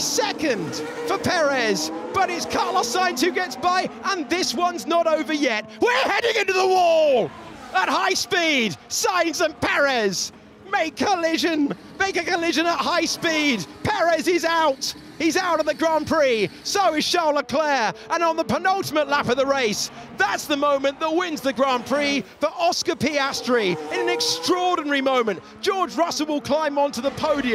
second for Perez, but it's Carlos Sainz who gets by, and this one's not over yet. We're heading into the wall at high speed. Sainz and Perez make collision, make a collision at high speed. Perez is out. He's out of the Grand Prix. So is Charles Leclerc. And on the penultimate lap of the race, that's the moment that wins the Grand Prix for Oscar Piastri in an extraordinary moment. George Russell will climb onto the podium.